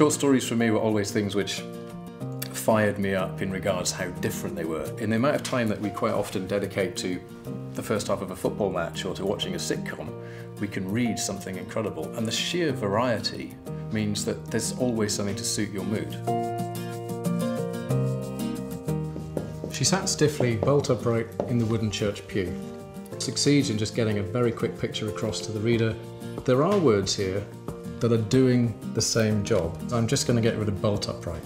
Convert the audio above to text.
Short stories for me were always things which fired me up in regards how different they were. In the amount of time that we quite often dedicate to the first half of a football match or to watching a sitcom, we can read something incredible. And the sheer variety means that there's always something to suit your mood. She sat stiffly, bolt upright, in the wooden church pew. Succeeds in just getting a very quick picture across to the reader. There are words here that are doing the same job. I'm just going to get rid of bolt upright.